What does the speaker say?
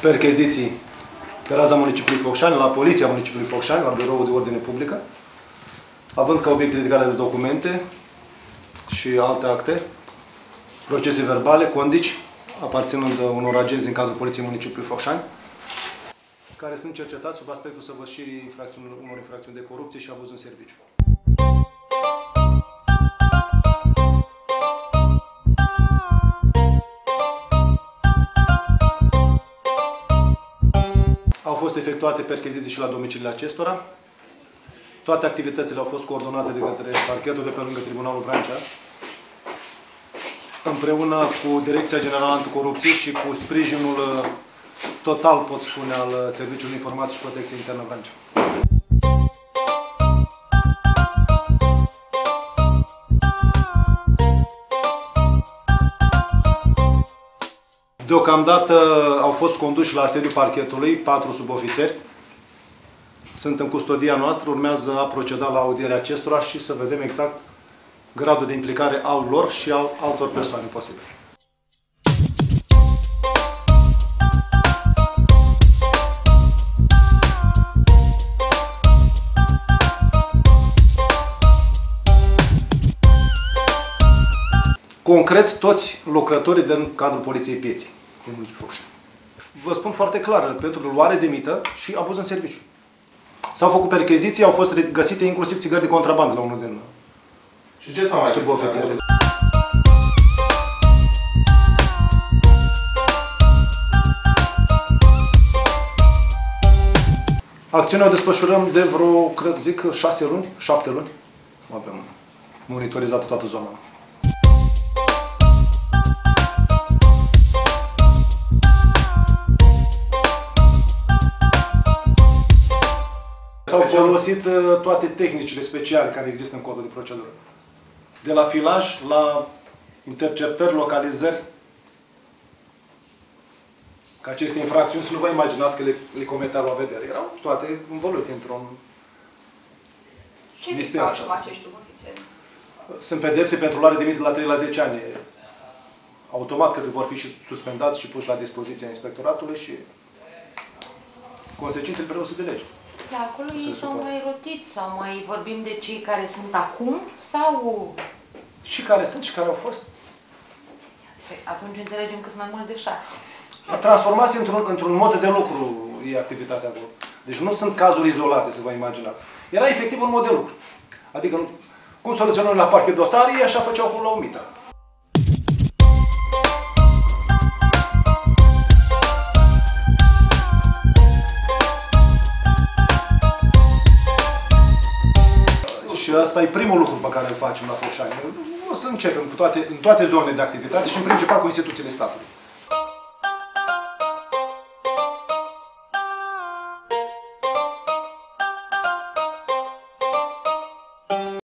percheziții pe raza municipiului Focșani, la Poliția municipiului Focșani, la Biroul de Ordine Publică, având ca obiect ridicarea de documente și alte acte, procese verbale, condici, aparținând unor agenți din cadrul Poliției municipiului Focșani, care sunt cercetați sub aspectul săvârșirii infracțiunilor, unor infracțiuni de corupție și abuz în serviciu. Fost efectuate percheziții și la domiciliile acestora. Toate activitățile au fost coordonate de către parchetul de pe lângă Tribunalul Vrancea, împreună cu Direcția Generală Anticorupție și cu sprijinul uh, total, pot spune, al uh, Serviciului Informației și Protecție Internă Vrancea. Deocamdată au fost conduși la sediul parchetului patru subofițeri. Sunt în custodia noastră, urmează a proceda la audierea acestora și să vedem exact gradul de implicare al lor și al altor persoane posibile. Concret, toți lucrătorii din cadrul Poliției Pieții din municipiul Focșani. Vă spun foarte clar, pentru luare de mită și abuz în serviciu. S-au făcut percheziții, au fost găsite inclusiv țigări de contrabandă la unul din Și ce s-a mai subofițeri. Acțiunea o desfășurăm de vreo, cred, zic, șase luni, șapte luni. Avem monitorizat toată zona. Folosit uh, toate tehnicile speciale care există în codul de procedură. De la filaj la interceptări, localizări. Că aceste infracțiuni, să nu vă imaginați că le, le cometeau la vedere. Erau toate învăluite într-un Ce mister. riscau aceasta. acești subofițeri? Sunt pedepse pentru luare de mită de la 3 la 10 ani. Automat că vor fi și suspendați și puși la dispoziția inspectoratului și consecințele prevăzute de lege. Da, acolo Se ei s-au supără. mai rotit sau mai vorbim de cei care sunt acum sau... Și care sunt și care au fost. Păi, atunci înțelegem că sunt mai mult de șase. Transformați într-un într mod de lucru e activitatea acolo. Deci nu sunt cazuri izolate, să vă imaginați. Era efectiv un mod de lucru. Adică cum soluționăm la parchet dosarii, așa făceau acolo la UMITA. Asta e primul lucru pe care îl facem la Focșani. O să începem cu toate, în toate zonele de activitate și în principal cu instituțiile statului.